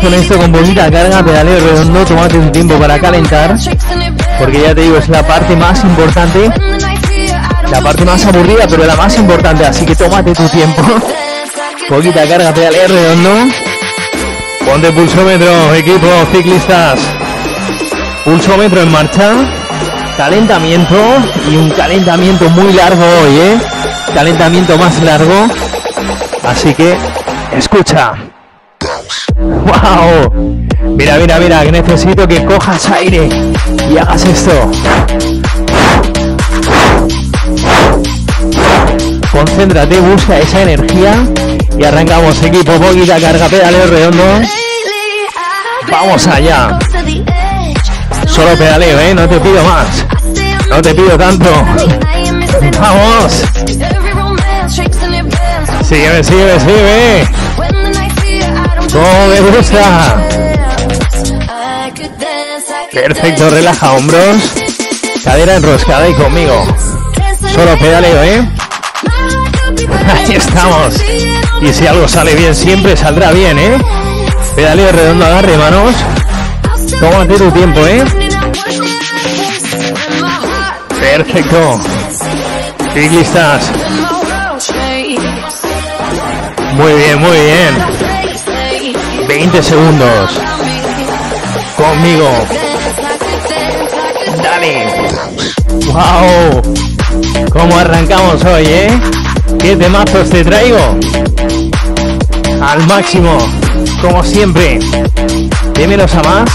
con esto con bonita carga, pedaleo redondo, tómate un tiempo para calentar, porque ya te digo, es la parte más importante, la parte más aburrida, pero la más importante, así que tómate tu tiempo. Poquita carga, pedaleo redondo. Ponte pulsómetro, equipo, ciclistas. Pulsómetro en marcha. Calentamiento y un calentamiento muy largo hoy, ¿eh? Calentamiento más largo. Así que, escucha. ¡Wow! Mira, mira, mira, que necesito que cojas aire y hagas esto. Concéntrate, busca esa energía y arrancamos equipo, poquita carga, pedaleo redondo. Vamos allá. Solo pedaleo, ¿eh? No te pido más. No te pido tanto. Vamos. Sígueme, sígueme, sígueme. Como me gusta. Perfecto, relaja hombros. Cadera enroscada y conmigo. Solo pedaleo, ¿eh? Ahí estamos. Y si algo sale bien, siempre saldrá bien, ¿eh? Pedaleo redondo, agarre manos. Tómate tu tiempo, ¿eh? Perfecto. Ciclistas. Muy bien, muy bien. 20 segundos. Conmigo. Dale. Wow. ¿Cómo arrancamos hoy, eh? ¿Qué temazos te traigo? Al máximo, como siempre. De menos a más.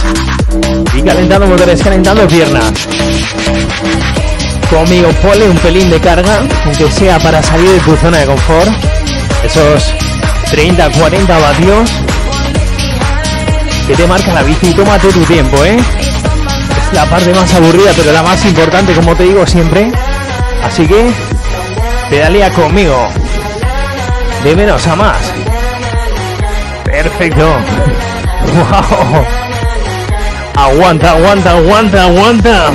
Y calentando motores, calentando piernas. Conmigo ponle un pelín de carga, aunque sea para salir de tu zona de confort. Esos 30, 40 vatios que te marca la bici. Tómate tu tiempo, ¿eh? Es la parte más aburrida, pero la más importante, como te digo siempre. Así que pedalea conmigo. De menos a más. Perfecto. Wow. Aguanta, aguanta, aguanta, aguanta.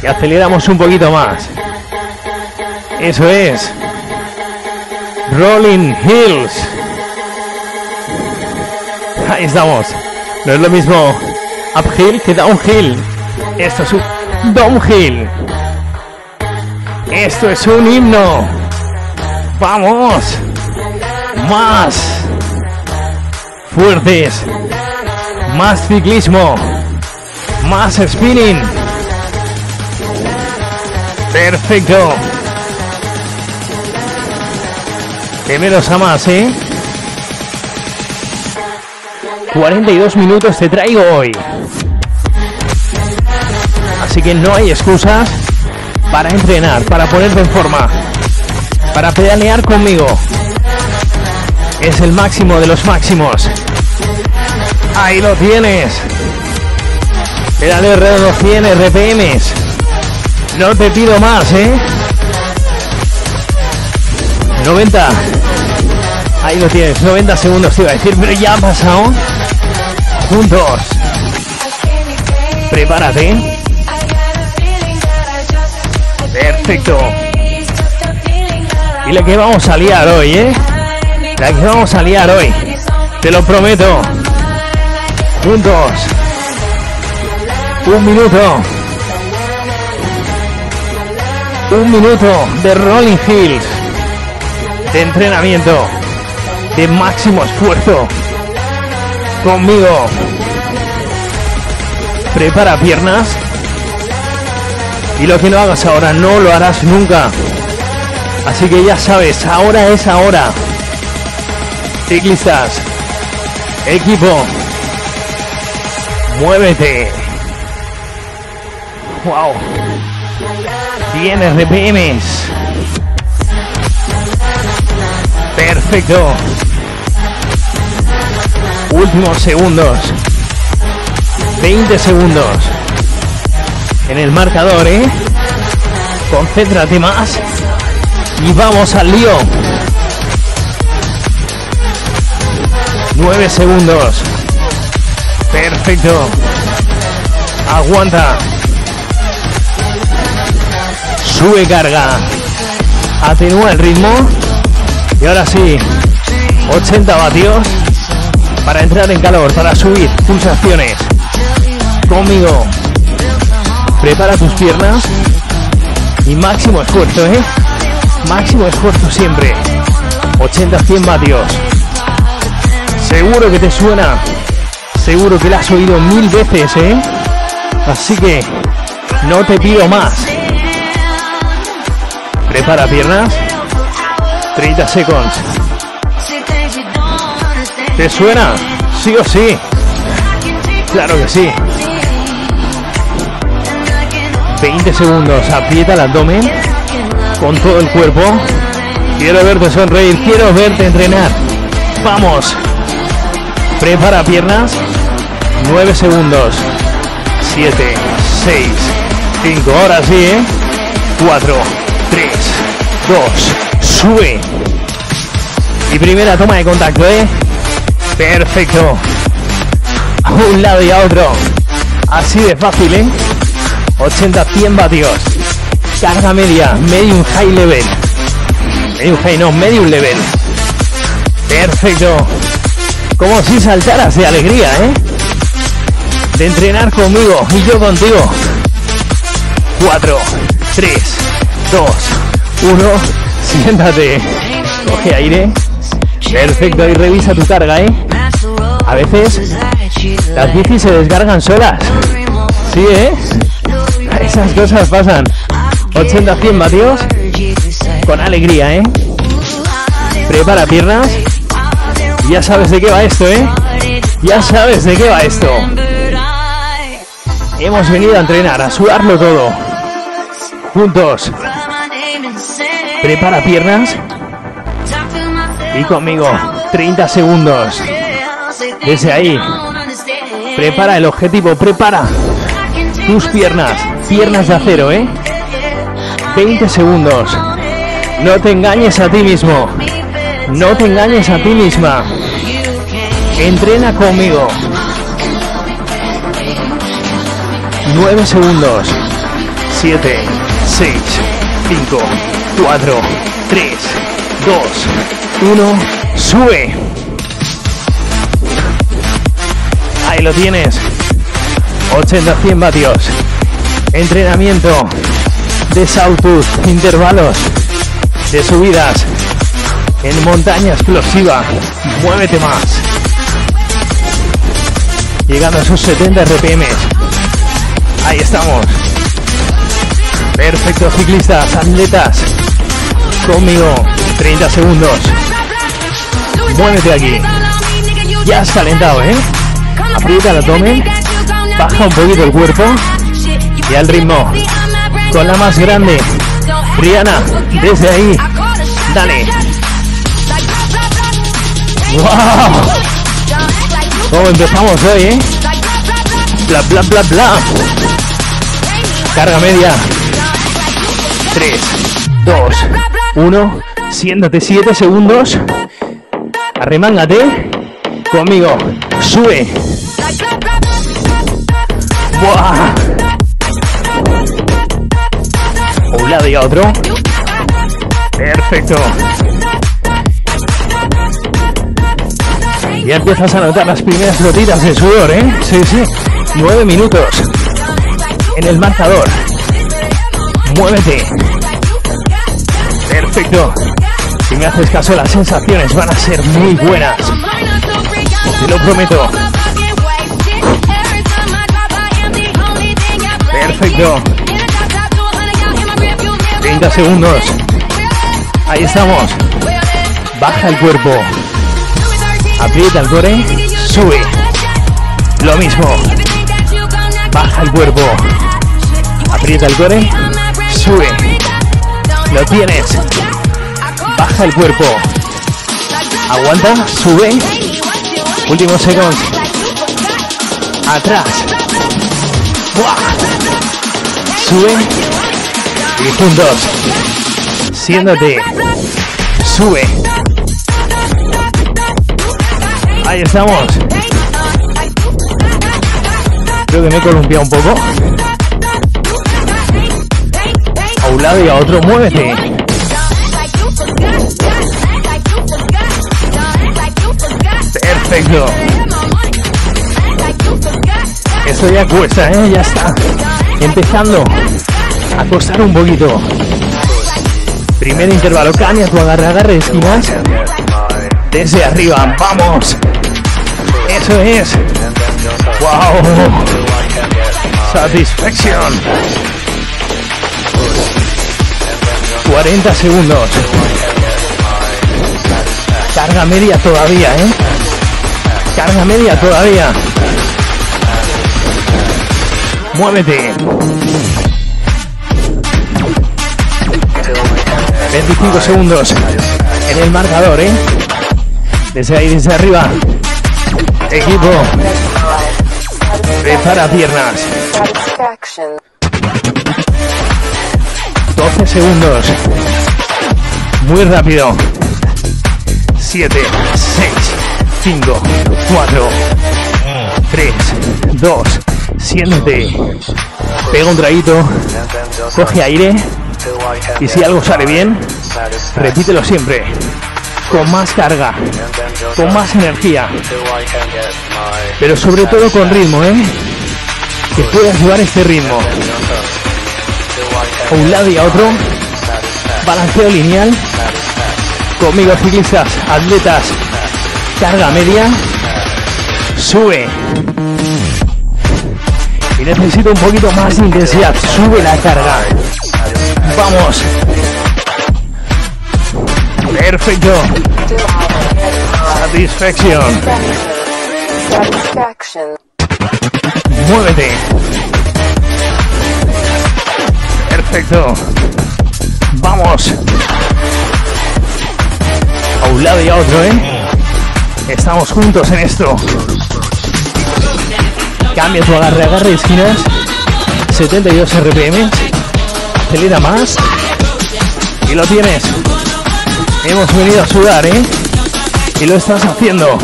Y aceleramos un poquito más. Eso es. Rolling Hills. Estamos. No es lo mismo uphill que downhill. Esto es un downhill. Esto es un himno. Vamos. Más. Fuertes. Más ciclismo. Más spinning. Perfecto. De menos a más, ¿eh? 42 minutos te traigo hoy. Así que no hay excusas para entrenar, para ponerte en forma, para pedalear conmigo. Es el máximo de los máximos. Ahí lo tienes. Pedaleo redondo 100 RPMs. No te pido más, ¿eh? 90. Ahí lo tienes, 90 segundos te iba a decir, pero ya ha pasado. Juntos. Prepárate. Perfecto. Y la que vamos a liar hoy, ¿eh? La que vamos a liar hoy. Te lo prometo. Juntos. Un minuto. Un minuto de Rolling Hills. De entrenamiento. De máximo esfuerzo. Conmigo. Prepara piernas. Y lo que no hagas ahora no lo harás nunca. Así que ya sabes, ahora es ahora. Ciclistas. Equipo. Muévete. Wow. 100 RPMs. Perfecto. Últimos segundos. 20 segundos. En el marcador, ¿eh? Concéntrate más. Y vamos al lío. 9 segundos. Perfecto. Aguanta. Sube carga. Atenúa el ritmo. Y ahora sí. 80 vatios para entrar en calor, para subir pulsaciones. Conmigo. Prepara tus piernas y máximo esfuerzo, ¿eh? Máximo esfuerzo siempre. 80-100 vatios. Seguro que te suena. Seguro que la has oído mil veces, ¿eh? Así que no te pido más. Prepara piernas. 30 segundos. ¿Te suena? ¿Sí o sí? Claro que sí. 20 segundos. Aprieta el abdomen con todo el cuerpo. Quiero verte sonreír, quiero verte entrenar. Vamos. Prepara piernas. 9 segundos. 7, 6, 5. Ahora sí, ¿eh? 4, 3, 2. Sube. Y primera toma de contacto, ¿eh? Perfecto. A un lado y a otro. Así de fácil, ¿eh? 80, 100 vatios. Carga media, medium high level. Medium high, no, medium level. Perfecto. Como si saltaras de alegría, ¿eh? De entrenar conmigo y yo contigo. 4, 3, 2, 1. Siéntate. Coge aire. Perfecto, y revisa tu carga, ¿eh? A veces las bicis se descargan solas. Sí, ¿eh? Esas cosas pasan. 80-100 vatios con alegría, ¿eh? Prepara piernas. Ya sabes de qué va esto, ¿eh? Ya sabes de qué va esto. Hemos venido a entrenar, a sudarlo todo. Juntos. Prepara piernas. Y conmigo, 30 segundos. Desde ahí. Prepara el objetivo, prepara tus piernas. Piernas de acero, ¿eh? 20 segundos. No te engañes a ti mismo. No te engañes a ti misma. Entrena conmigo. 9 segundos. 7, 6, 5, 4, 3, 2, 1. Sube. Lo tienes. 80-100 vatios. Entrenamiento de sautus, intervalos, de subidas en montaña explosiva. Muévete más. Llegando a esos 70 RPM. Ahí estamos. Perfecto, ciclistas, atletas. Conmigo, 30 segundos. Muévete aquí. Ya has calentado, ¿eh? Aprieta el abdomen. Baja un poquito el cuerpo. Y al ritmo. Con la más grande. Rihanna, desde ahí. Dale. ¡Wow! ¿Cómo empezamos hoy, eh? Bla, bla, bla, bla. Carga media. 3, 2, 1. Siéntate 7 segundos. Arremángate. Conmigo. Sube. ¡Buah! Un lado y a otro. Perfecto. Ya empiezas a notar las primeras gotitas de sudor, ¿eh? Sí, sí. Nueve minutos. En el marcador. Muévete. Perfecto. Si me haces caso, las sensaciones van a ser muy buenas. Te lo prometo. Perfecto. 30 segundos. Ahí estamos. Baja el cuerpo. Aprieta el core. Sube. Lo mismo. Baja el cuerpo. Aprieta el core. Sube. Lo tienes. Baja el cuerpo. Aguanta. Sube. Últimos segundos. Atrás. ¡Buah! Sube. Y juntos. Siéntate. Sube. Ahí estamos. Creo que me he columpiado un poco. A un lado y a otro, muévete. Perfecto. Esto ya cuesta, ¿eh? Ya está. Empezando a costar un poquito. Primer intervalo, Cania, tu agarre, agarre, esquinas. Desde arriba, vamos. Eso es. Wow. Satisfacción. 40 segundos. Carga media todavía, ¿eh? Carga media todavía. Muévete. 25 segundos en el marcador, ¿eh? Desde ahí, desde arriba. Equipo. Prepara piernas. 12 segundos. Muy rápido. 7, 6, 5, 4, 3, 2, siéntate. Pega un traguito. Coge aire. Y si algo sale bien, repítelo siempre. Con más carga. Con más energía. Pero sobre todo con ritmo, ¿eh? Que puedas llevar este ritmo. A un lado y a otro. Balanceo lineal. Conmigo ciclistas, atletas. Carga media. Sube. Y necesito un poquito más de intensidad. Sube la carga. Vamos. Perfecto. Satisfacción. Muévete. Perfecto. Vamos. A un lado y a otro, ¿eh? Estamos juntos en esto. Cambia tu agarre, agarre esquinas. 72 RPM. Acelera más. Y lo tienes. Hemos venido a sudar, ¿eh? Y lo estás haciendo.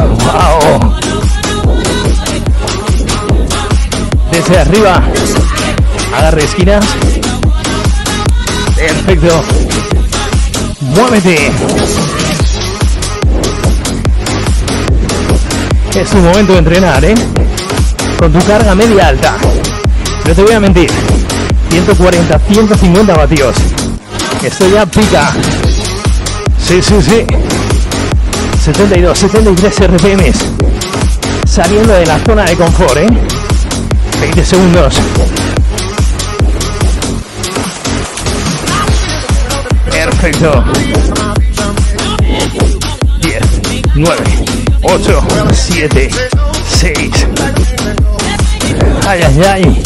¡Wow! Desde arriba. Agarre esquinas. Perfecto. Muévete. Es tu momento de entrenar, ¿eh? Con tu carga media alta. No te voy a mentir. 140, 150 vatios. Esto ya pica. Sí, sí, sí. 72, 73 RPM. Saliendo de la zona de confort, ¿eh? 20 segundos. Perfecto. 10, 9, 8, 7, 6. Ay, ay, ay.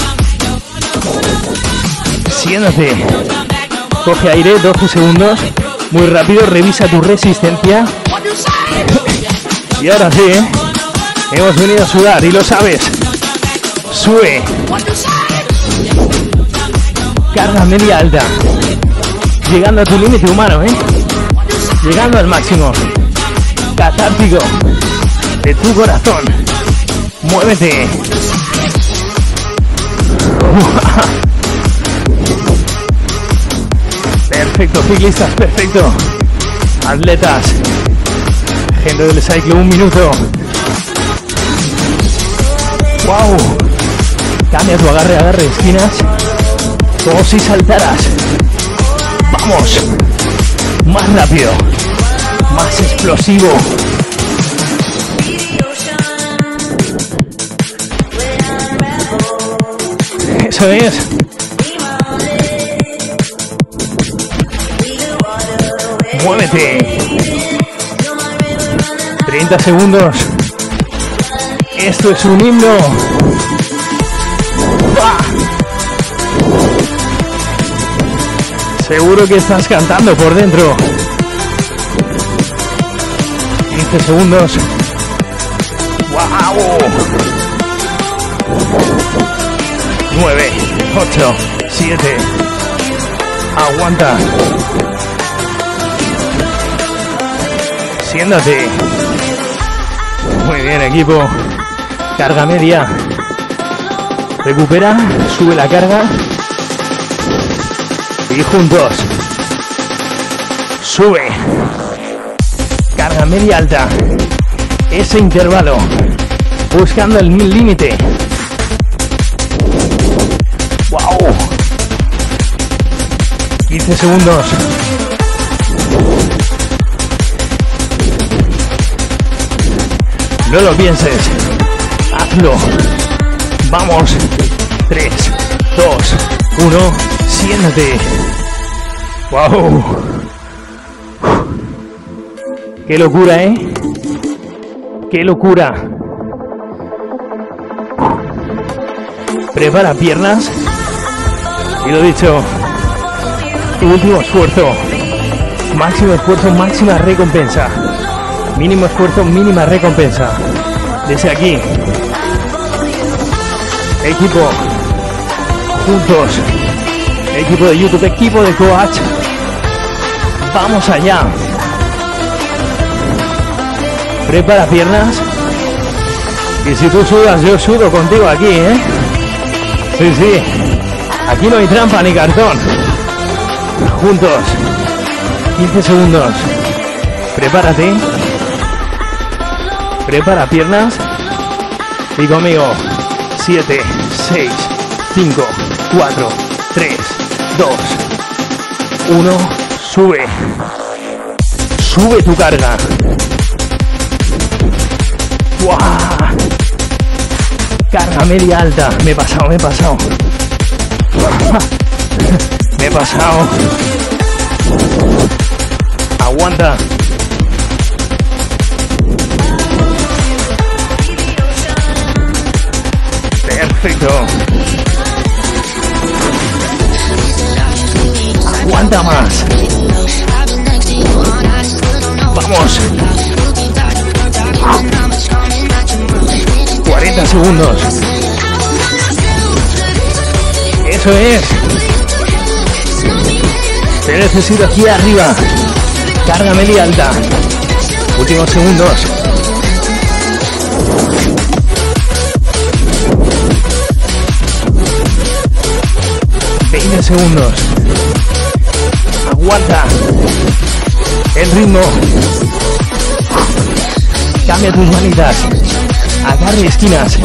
Siéntate. Coge aire, 12 segundos. Muy rápido, revisa tu resistencia. Y ahora sí, ¿eh? hemos venido a sudar y lo sabes. Sube. Carga media alta. Llegando a tu límite humano, ¿eh? Llegando al máximo. Catártico. De tu corazón. Muévete. Perfecto, ciclistas, perfecto. Atletas. Gente del cycle, un minuto. Wow. Cambia tu agarre, agarre esquinas. Como si saltaras. Vamos. Más rápido. Más explosivo. Eso es. Muévete. 30 segundos. Esto es un himno. ¡Bah! Seguro que estás cantando por dentro. 15 segundos. ¡Wow! 9, 8, 7. Aguanta. Siéntate. Muy bien, equipo. Carga media. Recupera, sube la carga. Y juntos. Sube. Carga media alta. Ese intervalo. Buscando el límite. 15 segundos. No lo pienses. Hazlo. Vamos. 3, 2, 1. Siéntate. ¡Wow! ¡Qué locura, eh! ¡Qué locura! Prepara piernas. Y lo dicho, último esfuerzo. Máximo esfuerzo, máxima recompensa. Mínimo esfuerzo, mínima recompensa. Desde aquí. Equipo. Juntos. Equipo de YouTube, equipo de coach. Vamos allá. Prepara piernas. Y si tú sudas, yo sudo contigo aquí, ¿eh? Sí, sí. Aquí no hay trampa ni cartón. Juntos. 15 segundos. Prepárate. Prepara piernas. Y conmigo. 7, 6, 5, 4, 3, 2, 1. Sube. Sube tu carga. Carga media alta. Me he pasado, me he pasado. Me he pasado. Aguanta. Perfecto. Aguanta más. Vamos. 40 segundos. Eso es. Te necesito aquí arriba. Carga media alta. Últimos segundos. Veinte segundos. Aguanta. El ritmo. Cambia tus manitas. Agarre esquinas.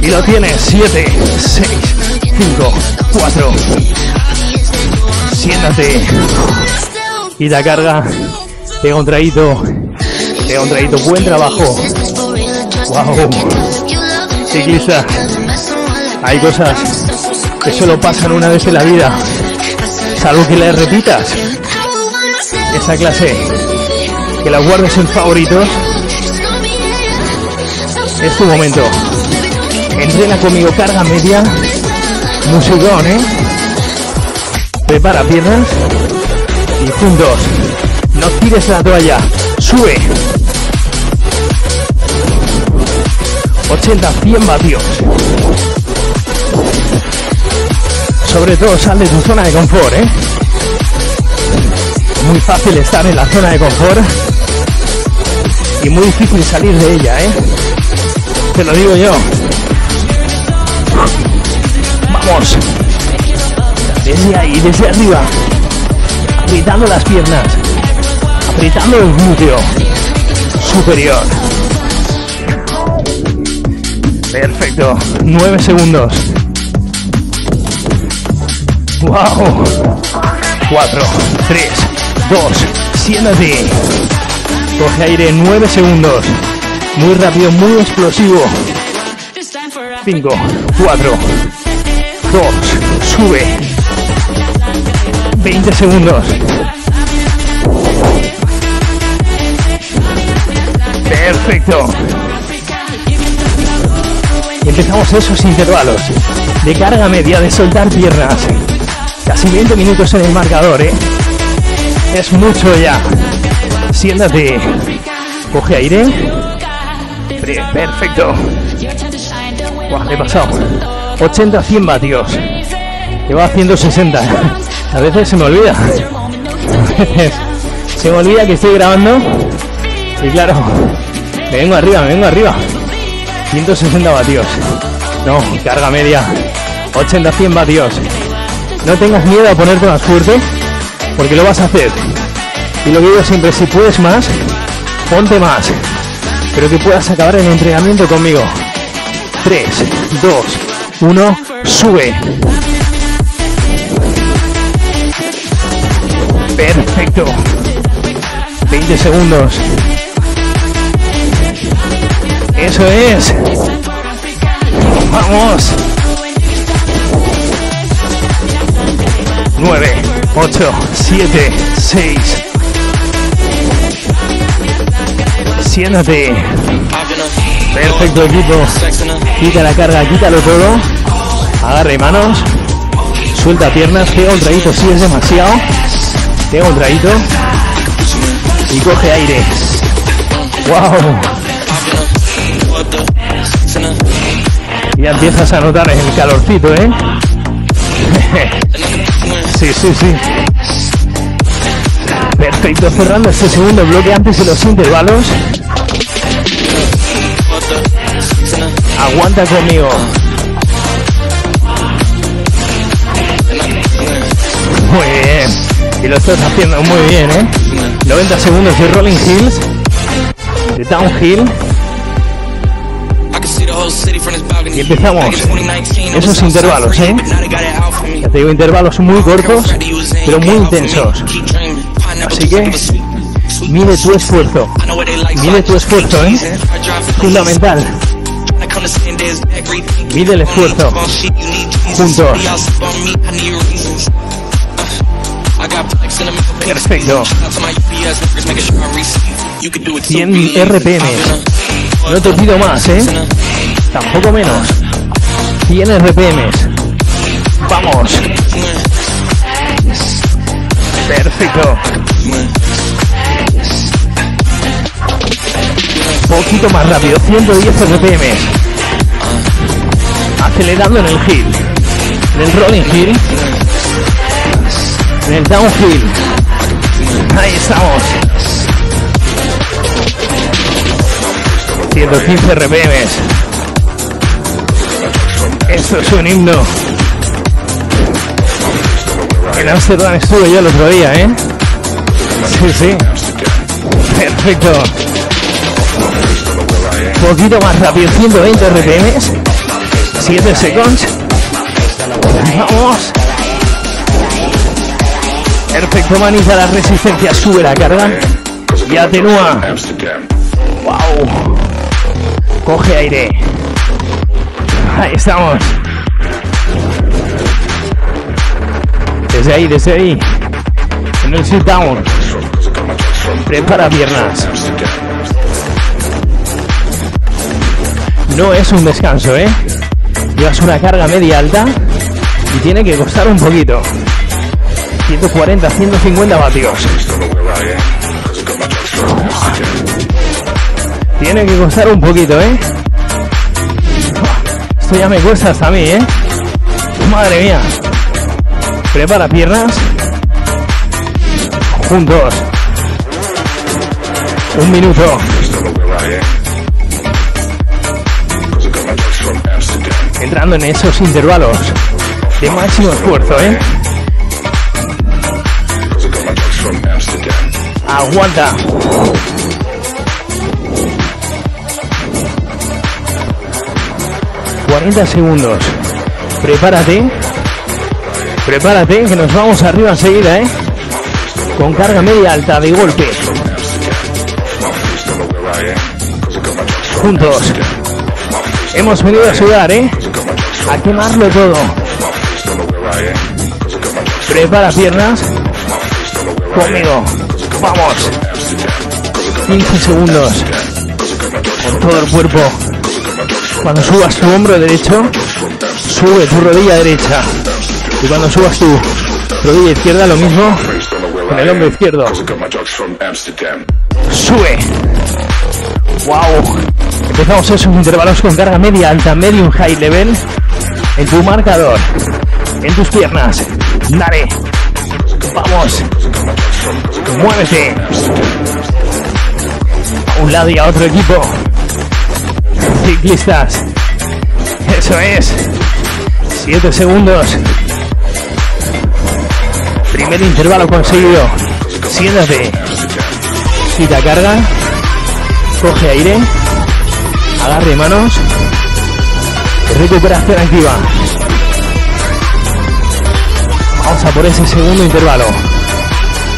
Y lo tienes. 7, 6, 5, 4. Y la carga. Pega un traído. Pega un traído. Buen trabajo. Wow. Ciclista. Hay cosas que solo pasan una vez en la vida. Salvo que las repitas. Esa clase. Que la guardes en favoritos. Es tu momento. Entrena conmigo, carga media. Musicón, ¿eh? Prepara piernas. Y juntos. No tires la toalla. Sube. 80, 100 vatios. Sobre todo sal de tu zona de confort, ¿eh? Muy fácil estar en la zona de confort y muy difícil salir de ella, ¿eh? Te lo digo yo. Vamos. Desde ahí, desde arriba. Apretando las piernas. Apretando el glúteo superior. Perfecto. Nueve segundos. Wow. Cuatro, tres, dos, siéntate. Coge aire nueve segundos. Muy rápido, muy explosivo. 5, 4, 2, sube. 20 segundos. Perfecto. Empezamos esos intervalos de carga media, de soltar piernas. Casi 20 minutos en el marcador, ¿eh? Es mucho ya. Siéntate. Coge aire. Perfecto. Buah, he pasado. 80 a 100 vatios. Que va haciendo 60. A veces se me olvida. Se me olvida que estoy grabando. Y claro, me vengo arriba, me vengo arriba. 160 vatios. No, carga media. 80 a 100 vatios. No tengas miedo a ponerte más fuerte, porque lo vas a hacer. Y lo que digo siempre, si puedes más, ponte más. Pero que puedas acabar el entrenamiento conmigo. 3, 2, 1, sube. Perfecto. 20 segundos. Eso es. Vamos. 9, 8, 7, 6. Siéntate. Perfecto equipo. Quita la carga, quítalo todo. Agarre manos. Suelta piernas. Pega un traguito si es demasiado. Pega un traguito. Y coge aire. Wow. Ya empiezas a notar el calorcito, ¿eh? Sí, sí, sí. Perfecto, cerrando este segundo bloque antes de los intervalos. Aguanta conmigo. Y lo estás haciendo muy bien, ¿eh? 90 segundos de Rolling Hills. De Downhill. Y empezamos esos intervalos, ¿eh? Ya te intervalos muy cortos, pero muy intensos. Así que mide tu esfuerzo. Mide tu esfuerzo, ¿eh? Fundamental. Mide el esfuerzo. Juntos. Perfecto. 100 RPM. No te pido más, ¿eh? Tampoco menos. 100 RPMs. Vamos. Perfecto. Poquito más rápido, 110 RPM. Acelerando en el hill. En el rolling hill. El downhill. Ahí estamos. 115 RPM. Esto es un himno. En Amsterdam estuve yo el otro día, ¿eh? Sí, sí. Perfecto. Poquito más rápido, 120 RPM. 7 segundos. Vamos. Perfecto, maniza la resistencia, sube la carga y atenúa. Wow. Coge aire. Ahí estamos. Desde ahí, desde ahí. En el sit down. Prepara piernas. No es un descanso, ¿eh? Llevas una carga media alta y tiene que costar un poquito. 140, 150 vatios. Tiene que costar un poquito, ¿eh? Esto ya me cuesta hasta a mí, ¿eh? Madre mía. Prepara piernas. Juntos. Un minuto. Entrando en esos intervalos de máximo esfuerzo, ¿eh? Aguanta. ...40 segundos... ...prepárate... ...prepárate que nos vamos arriba enseguida, ¿eh? ...con carga media alta de golpe... ...juntos... ...hemos venido a sudar, ¿eh? ...a quemarlo todo... ...prepara piernas... ...conmigo... ...vamos... ...15 segundos... ...con todo el cuerpo... Cuando subas tu hombro derecho, sube tu rodilla derecha. Y cuando subas tu rodilla izquierda, lo mismo con el hombro izquierdo. Sube. Wow. Empezamos esos intervalos con carga media, alta, medium, high level. En tu marcador. En tus piernas. Dale. Vamos. Muévete. Un lado y a otro equipo ciclistas. Eso es. Siete segundos. Primer intervalo conseguido. Siéntate. Quita carga. Coge aire. Agarre manos. Recuperación activa. Vamos a por ese segundo intervalo.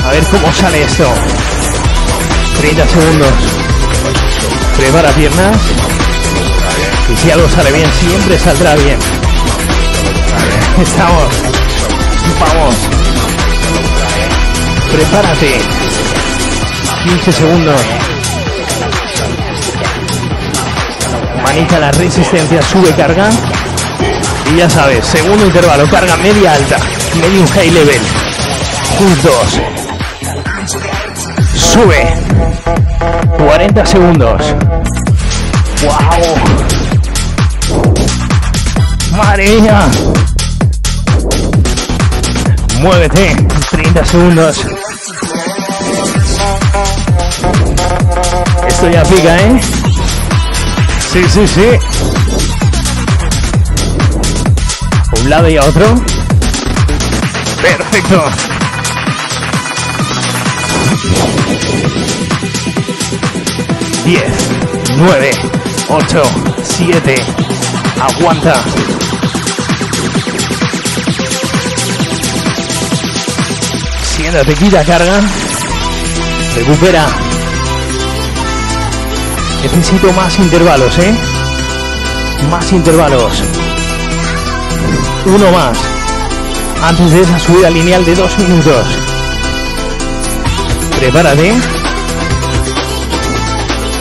A ver cómo sale esto. 30 segundos. Prepara piernas. Y si algo sale bien, siempre saldrá bien. Estamos. Vamos. Prepárate. 15 segundos. Manita la resistencia, sube carga. Y ya sabes, segundo intervalo, carga media alta, medium high level. Juntos. Sube. 40 segundos. ¡Wow! ¡Madre mía! Muévete. 30 segundos. Esto ya pica, ¿eh? Sí, sí, sí. Un lado y a otro. Perfecto. Diez, nueve, ocho, siete. Aguanta. Siéntate, quita carga. Recupera. Necesito más intervalos, ¿eh? Más intervalos. Uno más. Antes de esa subida lineal de dos minutos. Prepárate.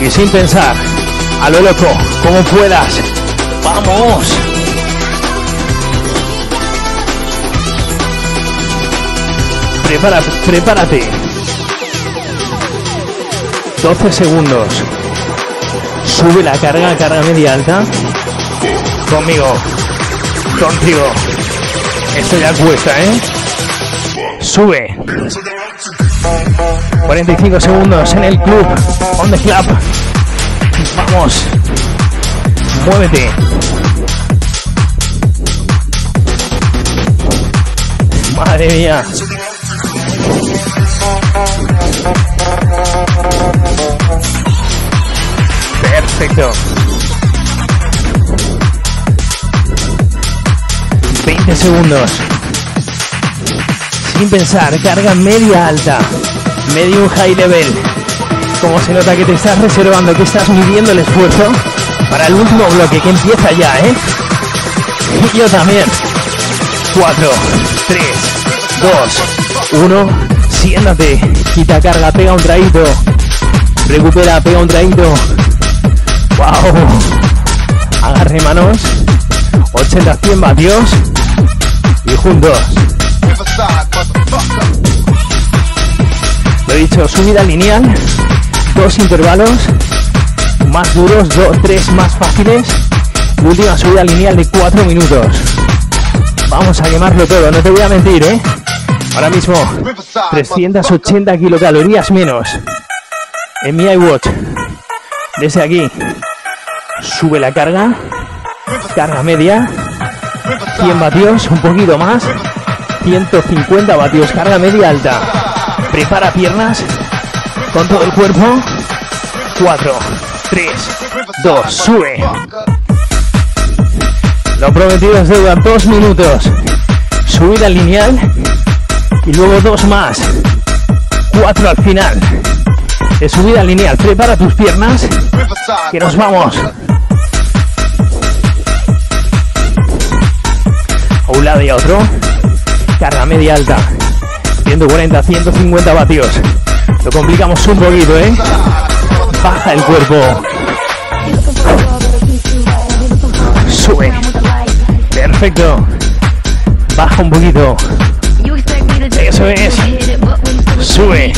Y sin pensar. A lo loco. Como puedas. ¡Vamos! Prepárate, prepárate. 12 segundos. Sube la carga, carga media alta. Conmigo. Contigo. Esto ya cuesta, ¿eh? Sube. 45 segundos en el club. On the club. Vamos. Muévete. Madre mía. Perfecto. 20 segundos. Sin pensar, carga media alta. Medium high level. Como se nota que te estás reservando, que estás midiendo el esfuerzo para el último bloque que empieza ya, ¿eh? Y yo también. 4, 3, 2, 1. Siéntate. Quita carga, pega un traído. Recupera, pega un traído. ¡Wow! Agarre manos. 80, 100 vatios. Y juntos. Lo dicho, subida lineal. Dos intervalos. Más duros, dos, tres más fáciles. Última subida lineal de 4 minutos. Vamos a quemarlo todo, no te voy a mentir, ¿eh? Ahora mismo, 380 kilocalorías menos. En mi iWatch. Desde aquí. Sube la carga. Carga media. 100 vatios, un poquito más. 150 vatios, carga media alta. Prepara piernas con todo el cuerpo. 4, 3, 2, sube. Lo prometido es deuda, dos minutos. Subida lineal y luego dos más. Cuatro al final. De subida lineal. Prepara tus piernas que nos vamos. A un lado y a otro. Carga media alta. 140, 150 vatios. Lo complicamos un poquito, ¿eh? Baja el cuerpo. Sube. Perfecto. Baja un poquito. Eso es. Sube.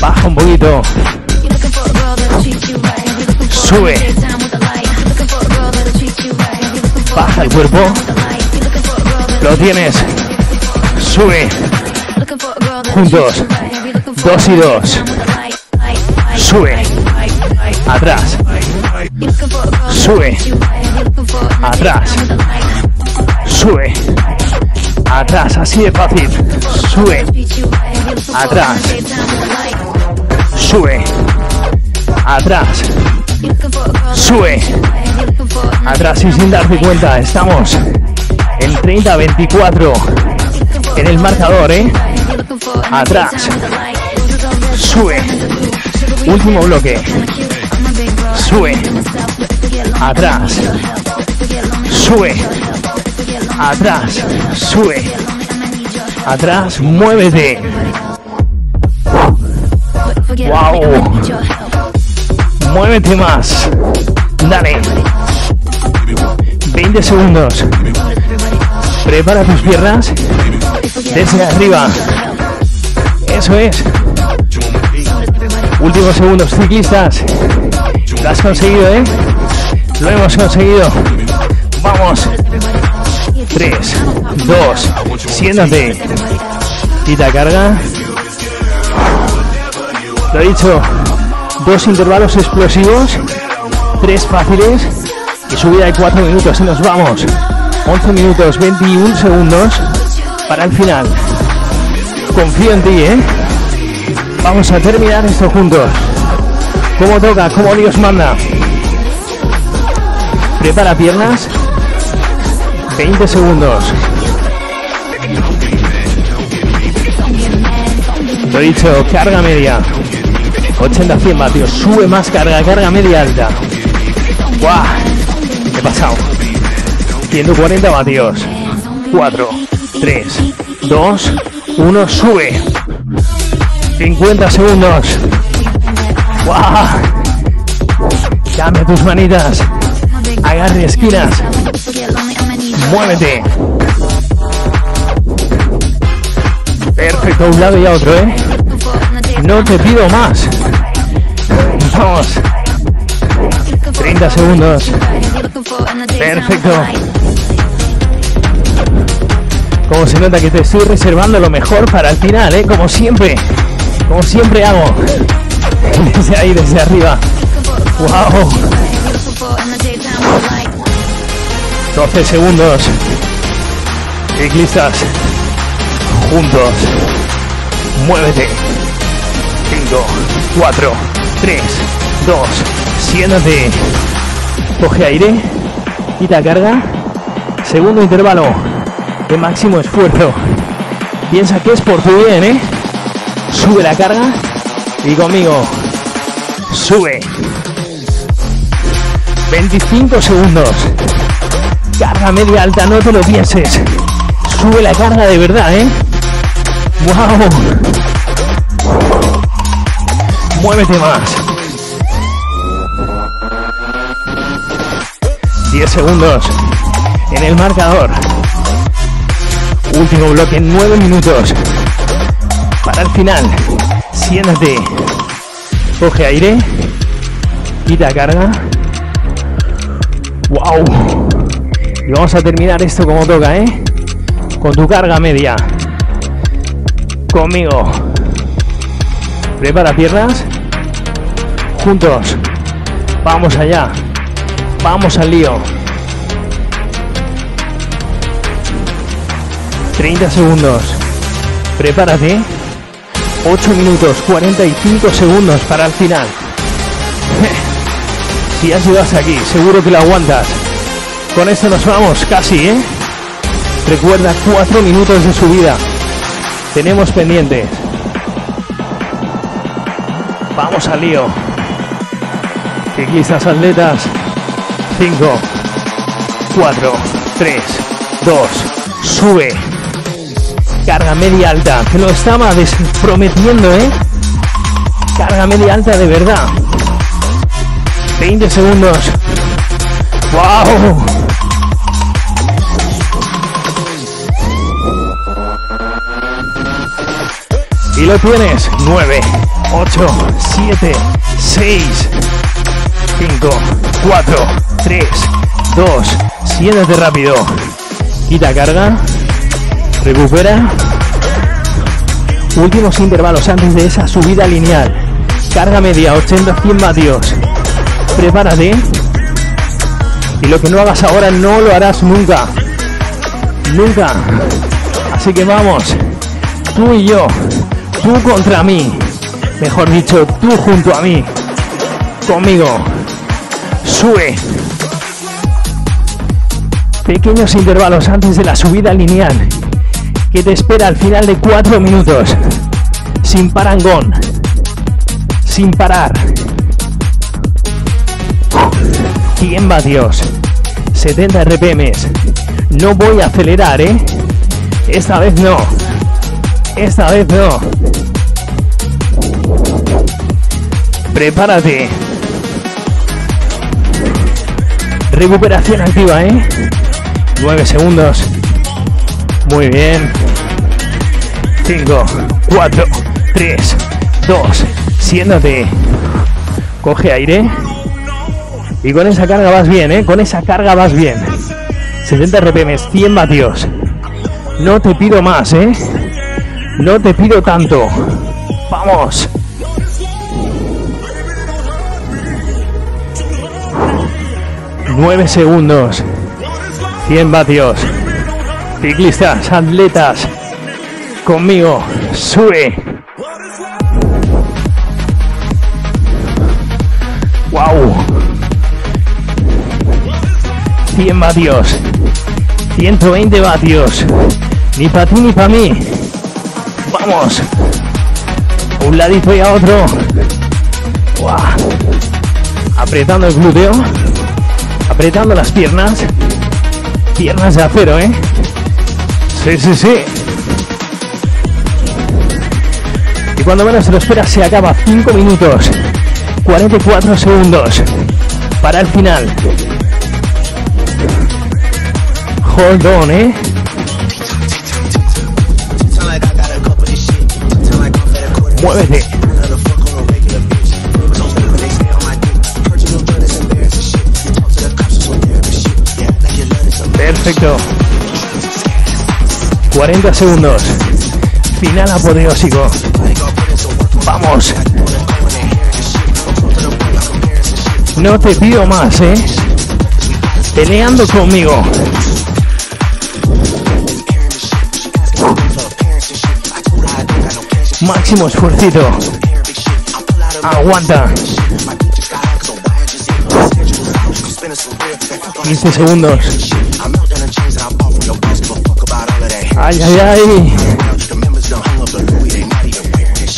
Baja un poquito. Sube. Baja el cuerpo. Lo tienes. Sube. Juntos. Dos y dos. Sube. Atrás. Sube. Atrás. Sube. Atrás. Así de fácil. Sube. Atrás. Sube. Atrás. Sube. Atrás y sin darte cuenta. Estamos en 30-24 en el marcador, ¿eh? Atrás. Sube. Último bloque. Sube. Atrás. Sube. Atrás. Sube. Atrás. Muévete. Wow. Muévete más. Dale. 20 segundos. Prepara tus piernas. Desde arriba. Eso es. Últimos segundos, ciclistas. Lo has conseguido, ¿eh? Lo hemos conseguido. Vamos. 3, 2, siéntate. Quita carga. Lo dicho. Dos intervalos explosivos. Tres fáciles. Y subida de 4 minutos y nos vamos. 11 minutos 21 segundos para el final. Confío en ti, ¿eh? Vamos a terminar esto juntos. Como toca, como Dios manda. Prepara piernas. 20 segundos. Lo dicho, carga media. 80-100 vatios. Sube más carga, carga media alta. ¡Guau! He pasado. 140 vatios. 4, 3, 2, 1, sube. 50 segundos. ¡Wow! Cambia tus manitas. Agarre esquinas. Muévete. Perfecto, un lado y a otro, ¿eh? No te pido más. Vamos. 30 segundos. Perfecto. Como se nota que te estoy reservando lo mejor para el final, ¿eh? Como siempre. Como siempre hago. Desde ahí, desde arriba. ¡Wow! 12 segundos. Ciclistas. Juntos. Muévete. 5, 4, 3, 2, siéntate. Coge aire. Quita carga. Segundo intervalo de máximo esfuerzo. Piensa que es por tu bien, ¿eh? Sube la carga y conmigo. Sube. 25 segundos. Carga media alta, no te lo pienses. Sube la carga de verdad, ¿eh? ¡Wow! Muévete más. 10 segundos en el marcador. Último bloque, 9 minutos. Para el final, siéntate. Coge aire. Quita carga. ¡Wow! Y vamos a terminar esto como toca, ¿eh? Con tu carga media. Conmigo. Prepara piernas. Juntos. Vamos allá. Vamos al lío. 30 segundos. Prepárate. 8 minutos 45 segundos para el final. Si has llegado hasta aquí, seguro que lo aguantas. Con esto nos vamos, casi, ¿eh? Recuerda, 4 minutos de subida. Tenemos pendientes. Vamos al lío. Ciclistas atletas. 5, 4, 3, 2, sube. Carga media alta. Te lo estaba prometiendo, ¿eh? Carga media alta de verdad. 20 segundos. ¡Wow! Y lo tienes. 9, 8, 7, 6, 5, 4, 3, 2, siéntate rápido. Quita carga. Recupera. Últimos intervalos antes de esa subida lineal. Carga media, 80-100 vatios. Prepárate. Y lo que no hagas ahora no lo harás nunca. Nunca. Así que vamos. Tú y yo. Tú contra mí. Mejor dicho, tú junto a mí. Conmigo. Sube. Pequeños intervalos antes de la subida lineal que te espera al final de cuatro minutos. Sin parangón. Sin parar. 100 vatios. 70 RPMs. No voy a acelerar, ¿eh? Esta vez no. Esta vez no. Prepárate. Recuperación activa, ¿eh? 9 segundos. Muy bien. 5, 4, 3, 2. Siéntate. Coge aire. Y con esa carga vas bien, ¿eh? Con esa carga vas bien. 70 RPM, 100 vatios. No te pido más, ¿eh? No te pido tanto. Vamos. Nueve segundos. 100 vatios. Ciclistas, atletas. Conmigo. Sube. Wow. 100 vatios. 120 vatios. Ni para ti ni para mí. Vamos. Un ladito y a otro. Wow. Apretando el glúteo. Apretando las piernas. Piernas de acero, ¿eh? Sí, sí, sí. Cuando menos se lo espera se acaba 5 minutos. 44 segundos. Para el final. Hold on, ¿eh? Muévete. Perfecto. 40 segundos. Final apoteósico. Vamos. No te pido más, ¿eh? Peleando conmigo. Máximo esfuercito. Aguanta. 15 segundos. Ay, ay, ay.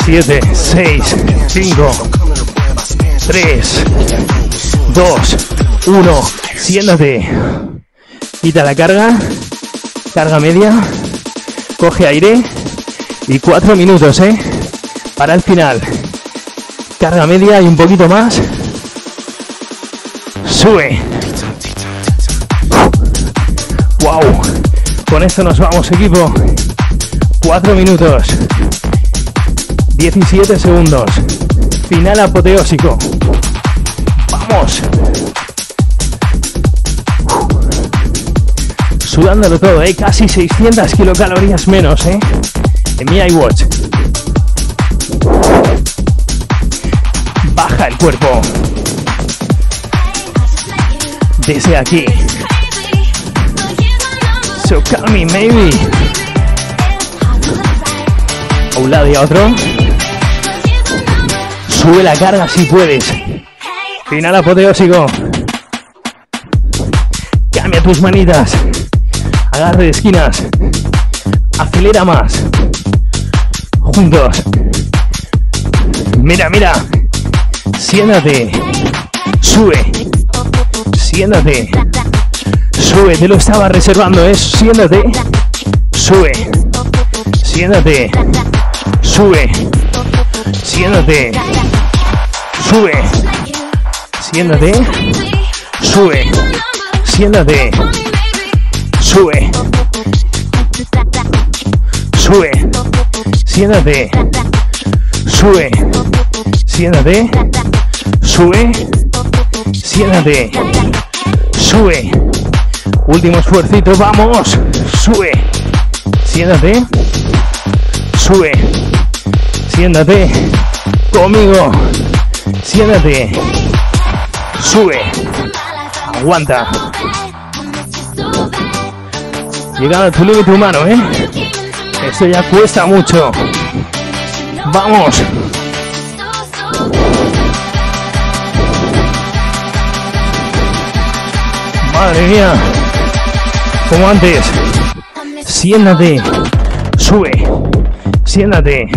7, 6, 5, 3, 2, 1. Siéntate. Quita la carga. Carga media. Coge aire. Y 4 minutos, ¿eh? Para el final. Carga media y un poquito más. Sube. Wow. Con esto nos vamos, equipo. 4 minutos. 17 segundos. Final apoteósico. Vamos. Sudándolo todo, ¿eh? Casi 600 kilocalorías menos, ¿eh? En mi iWatch. Baja el cuerpo. Desde aquí. So call me maybe. A un lado y a otro. Sube la carga si puedes. Final apoteósico. Cambia tus manitas. Agarre de esquinas. Acelera más. Juntos. Mira, mira. Siéntate. Sube. Siéntate. Sube, te lo estaba reservando, ¿eh? Siéntate. Sube. Siéntate. Sube. Siéntate. Sube. Siéntate. Sube. Siéntate. Sube. Sube. Siéntate. Sube. Siéntate. Sube. Siéntate. Sube. Último esfuercito, vamos. Sube. Siéntate. Sube. Siéntate. Conmigo. Siéntate. Sube. Aguanta. Llegando a tu límite humano, ¿eh? Esto ya cuesta mucho. Vamos. Madre mía. Como antes. Siéntate. Sube. Siéntate.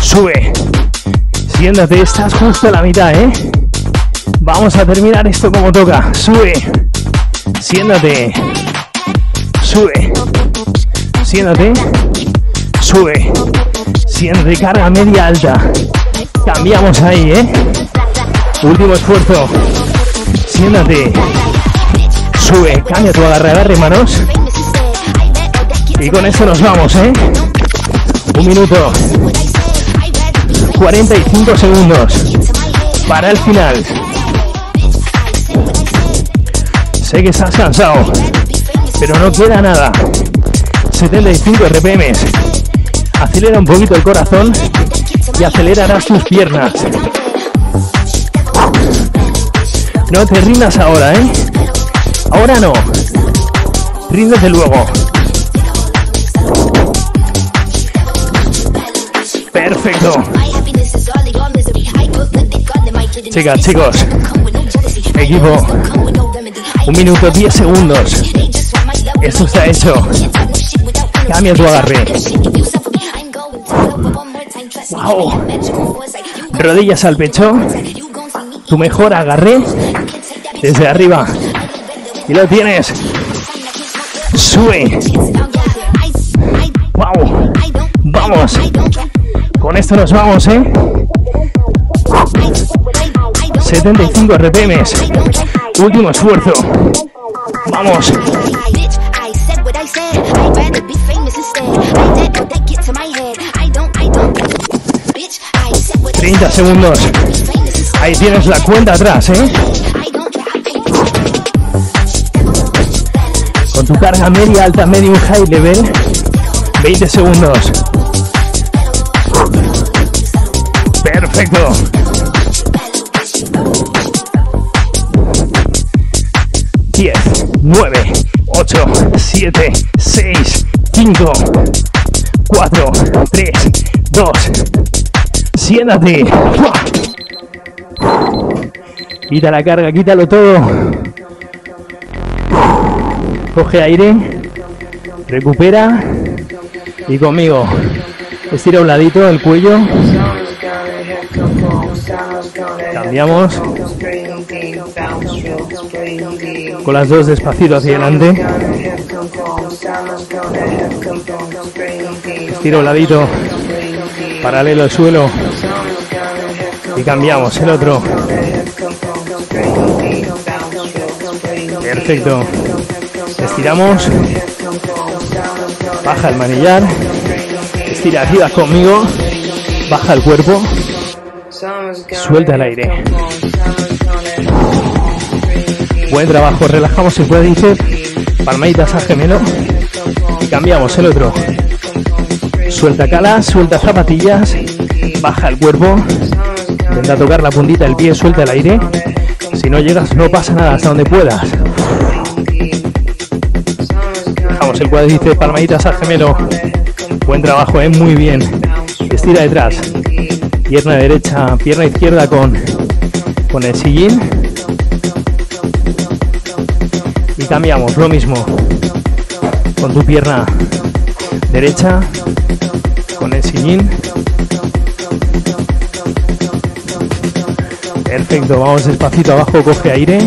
Sube. Siéntate. Estás justo a la mitad, ¿eh? Vamos a terminar esto como toca. Sube. Siéntate. Sube. Siéntate. Sube. Siéntate. Carga media alta. Cambiamos ahí, ¿eh? Último esfuerzo. Siéntate. Sube. Cambia tu agarre, agarre manos. Y con esto nos vamos, ¿eh? Un minuto. 45 segundos. Para el final. Sé que estás cansado, pero no queda nada. 75 RPM. Acelera un poquito el corazón y acelerarás tus piernas. No te rindas ahora, ¿eh? Ahora no. Ríndete luego. Perfecto. Chicas, chicos, equipo, un minuto 10 segundos. Esto está hecho. Cambia tu agarre. Wow. Rodillas al pecho. Tu mejor agarre desde arriba. Y lo tienes. Sube. Wow. Vamos. Con esto nos vamos, ¿eh? 75 RPM. Último esfuerzo. Vamos. 30 segundos. Ahí tienes la cuenta atrás, ¿eh? Con tu carga media, alta, medium, high level. 20 segundos. Perfecto. 9, 8, 7, 6, 5, 4, 3, 2. Siéntate. Quita la carga, quítalo todo. Coge aire. Recupera. Y conmigo. Estira a un ladito el cuello. Cambiamos. Con las dos despacito hacia adelante. Estiro un ladito. Paralelo al suelo. Y cambiamos el otro. Perfecto. Estiramos. Baja el manillar. Estira arriba conmigo. Baja el cuerpo. Suelta el aire. Buen trabajo. Relajamos el cuádriceps. Palmaditas a gemelo. Cambiamos el otro. Suelta calas, suelta zapatillas. Baja el cuerpo. Intenta tocar la puntita del pie, suelta el aire. Si no llegas, no pasa nada, hasta donde puedas. Dejamos el cuádriceps, palmaditas al gemelo. Buen trabajo, ¿eh? muy bien. Estira detrás. Pierna derecha, pierna izquierda con, con el sillín. Y cambiamos, lo mismo. Con tu pierna derecha, con el sillín. Perfecto, vamos despacito abajo, coge aire.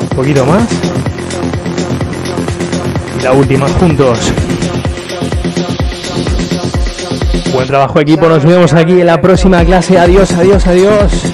Un poquito más. Y la última juntos. Buen trabajo equipo, nos vemos aquí en la próxima clase. Adiós, adiós, adiós.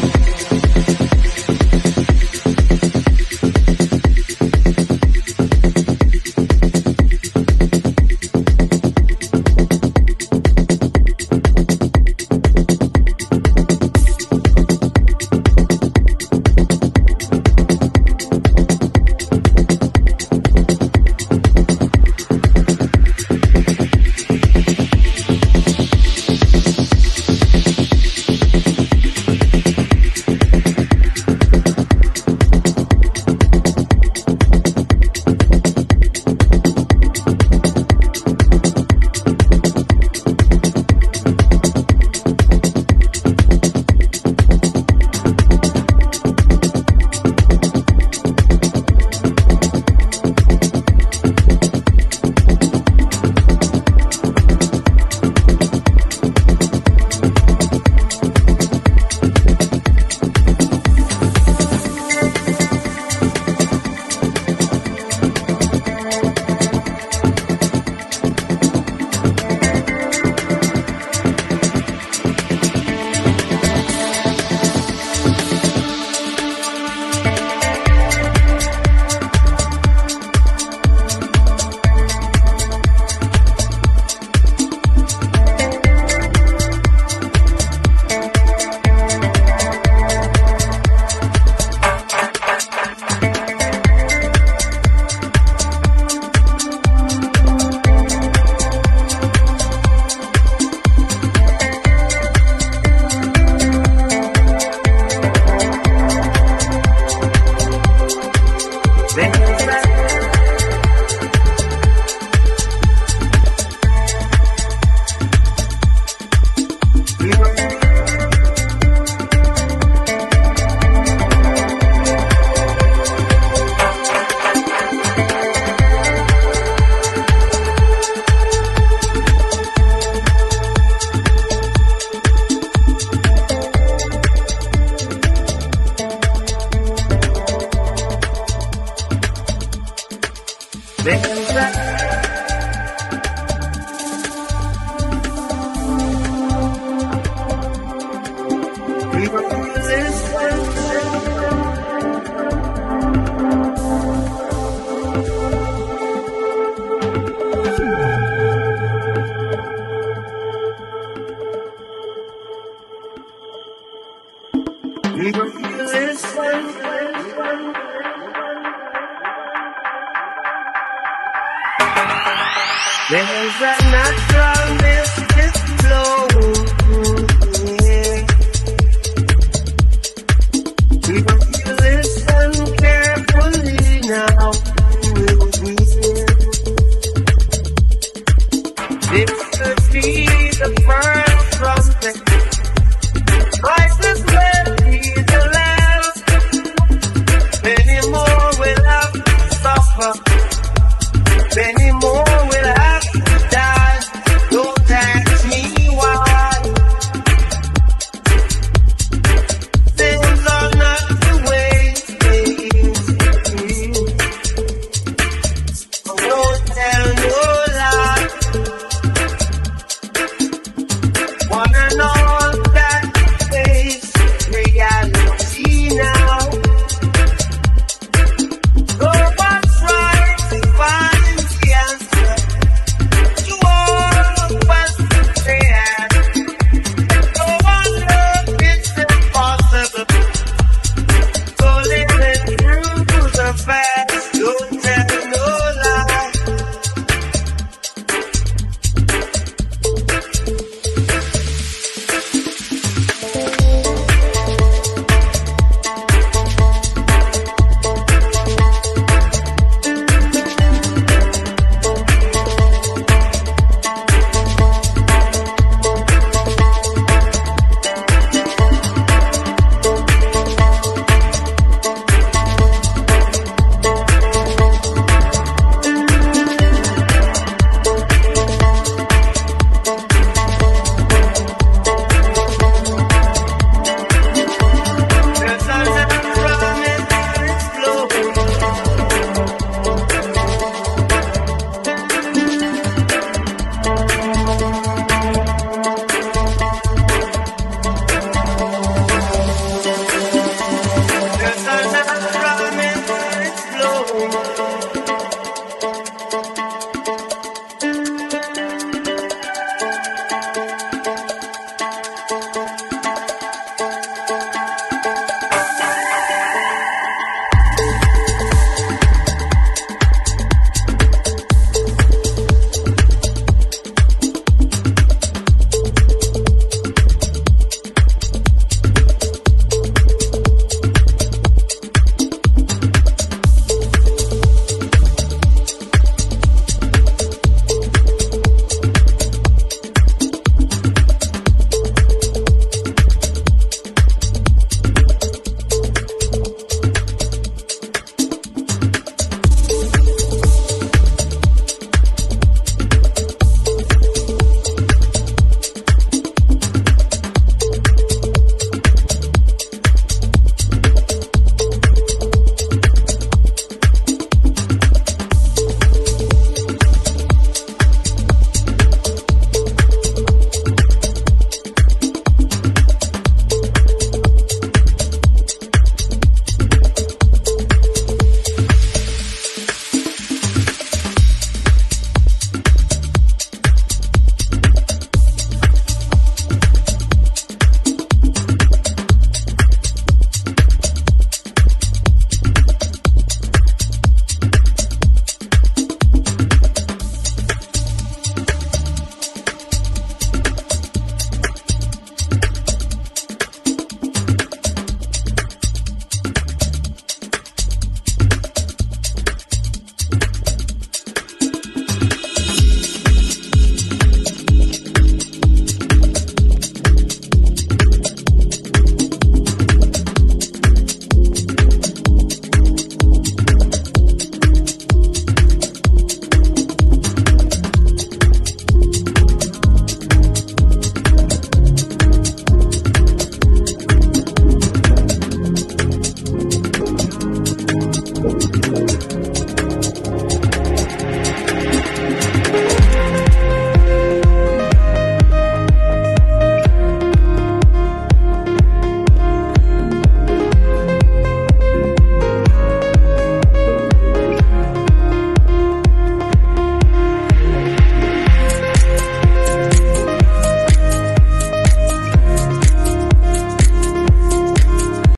There's a natural